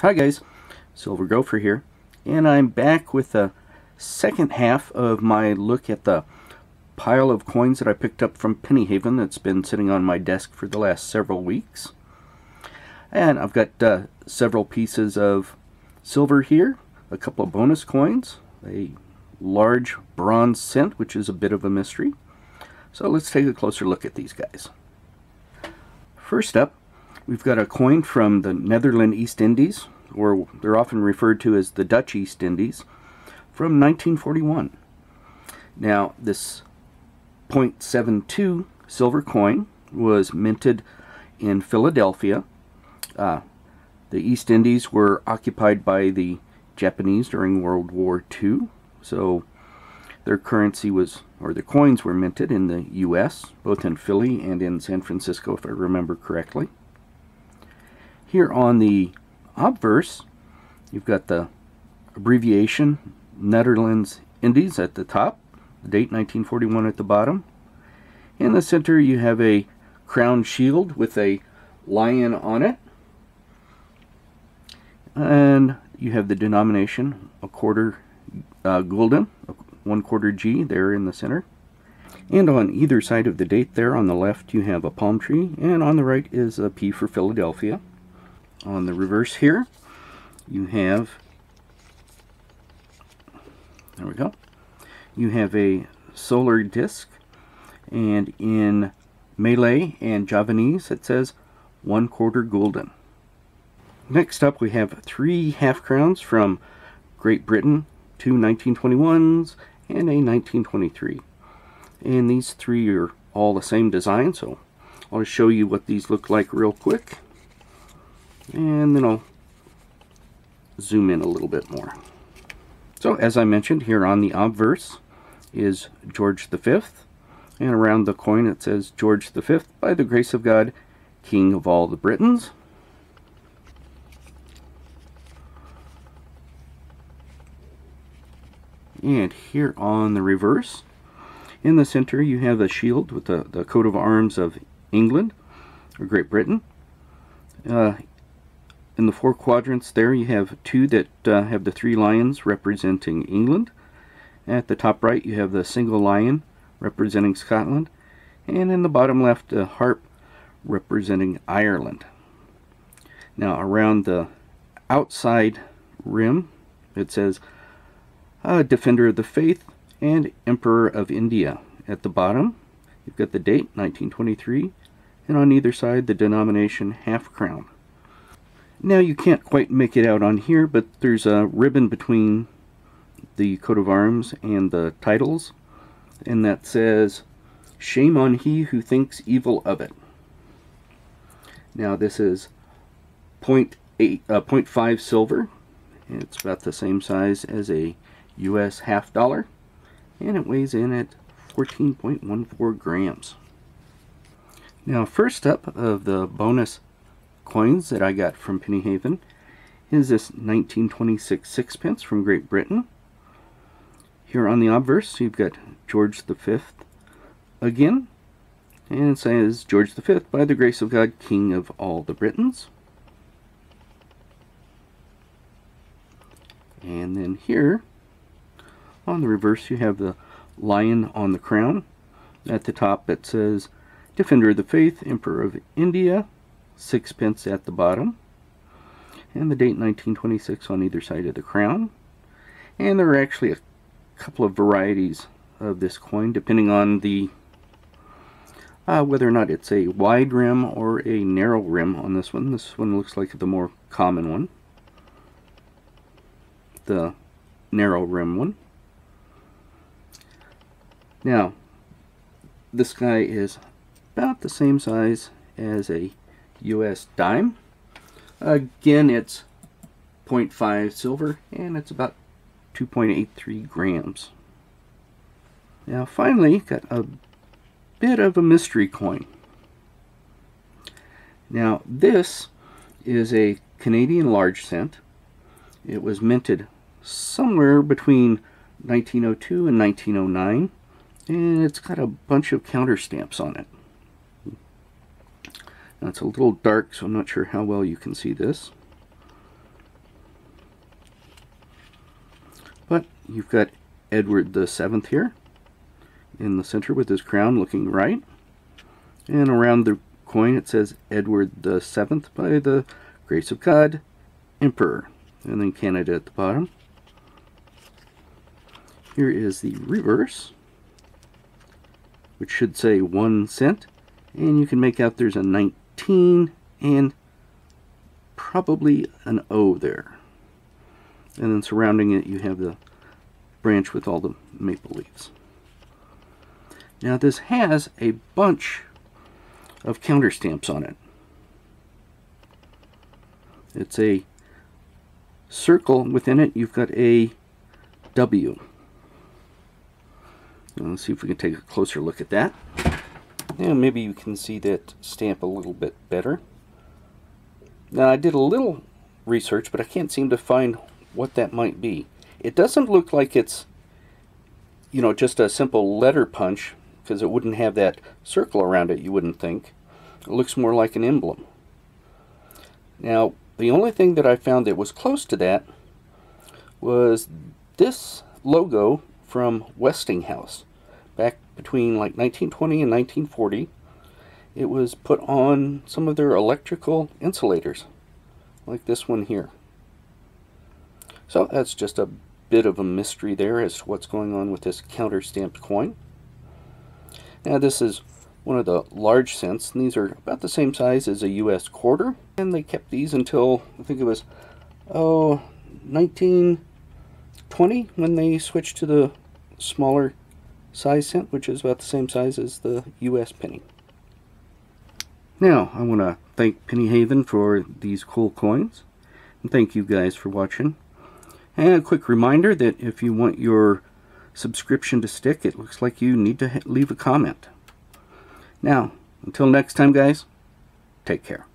Hi guys, Silver Gopher here, and I'm back with the second half of my look at the pile of coins that I picked up from Penny Haven that's been sitting on my desk for the last several weeks. And I've got uh, several pieces of silver here, a couple of bonus coins, a large bronze cent, which is a bit of a mystery. So let's take a closer look at these guys. First up, We've got a coin from the Netherlands East Indies, or they're often referred to as the Dutch East Indies, from 1941. Now, this 0.72 silver coin was minted in Philadelphia. Uh, the East Indies were occupied by the Japanese during World War II, so their currency was, or the coins were minted in the U.S., both in Philly and in San Francisco, if I remember correctly. Here on the obverse, you've got the abbreviation Netherlands Indies at the top, the date 1941 at the bottom. In the center you have a crown shield with a lion on it. And you have the denomination, a quarter uh, gulden, one quarter G there in the center. And on either side of the date there on the left you have a palm tree and on the right is a P for Philadelphia on the reverse here. You have there we go. You have a solar disk and in Malay and Javanese it says one quarter gulden next up we have three half crowns from Great Britain two 1921s and a 1923 and these three are all the same design so I'll show you what these look like real quick and then I'll zoom in a little bit more. So as I mentioned here on the obverse is George V and around the coin it says George V by the grace of God King of all the Britons. And here on the reverse in the center you have a shield with the, the coat of arms of England or Great Britain. Uh, in the four quadrants there you have two that uh, have the three lions representing England. At the top right you have the single lion representing Scotland. And in the bottom left a harp representing Ireland. Now around the outside rim it says uh, Defender of the Faith and Emperor of India. At the bottom you've got the date 1923 and on either side the denomination half crown. Now you can't quite make it out on here, but there's a ribbon between the coat of arms and the titles, and that says, Shame on he who thinks evil of it. Now this is 0.8, uh, 0.5 silver, it's about the same size as a US half dollar, and it weighs in at 14.14 grams. Now first up of the bonus coins that I got from Penny Haven is this 1926 sixpence from Great Britain. Here on the obverse, you've got George V again, and it says George V, by the grace of God, King of all the Britons. And then here, on the reverse, you have the lion on the crown. At the top, it says Defender of the Faith, Emperor of India, sixpence at the bottom and the date 1926 on either side of the crown. And there are actually a couple of varieties of this coin depending on the uh, whether or not it's a wide rim or a narrow rim on this one. This one looks like the more common one. The narrow rim one. Now this guy is about the same size as a US dime. Again, it's 0.5 silver and it's about 2.83 grams. Now finally, got a bit of a mystery coin. Now this is a Canadian large cent. It was minted somewhere between 1902 and 1909 and it's got a bunch of counter stamps on it. Now it's a little dark, so I'm not sure how well you can see this. But you've got Edward the Seventh here in the center with his crown looking right. And around the coin it says Edward the Seventh by the grace of God, Emperor. And then Canada at the bottom. Here is the reverse, which should say one cent. And you can make out there's a 19 and probably an O there. And then surrounding it you have the branch with all the maple leaves. Now this has a bunch of counter stamps on it. It's a circle within it you've got a W. Let's see if we can take a closer look at that. Now maybe you can see that stamp a little bit better. Now I did a little research, but I can't seem to find what that might be. It doesn't look like it's, you know, just a simple letter punch, because it wouldn't have that circle around it, you wouldn't think. It looks more like an emblem. Now, the only thing that I found that was close to that was this logo from Westinghouse back between like 1920 and 1940. It was put on some of their electrical insulators, like this one here. So that's just a bit of a mystery there as to what's going on with this counter stamped coin. Now this is one of the large cents, and these are about the same size as a US quarter, and they kept these until I think it was oh 1920 when they switched to the smaller size cent, which is about the same size as the US penny. Now, I want to thank Penny Haven for these cool coins, and thank you guys for watching. And a quick reminder that if you want your subscription to stick, it looks like you need to leave a comment. Now, until next time, guys, take care.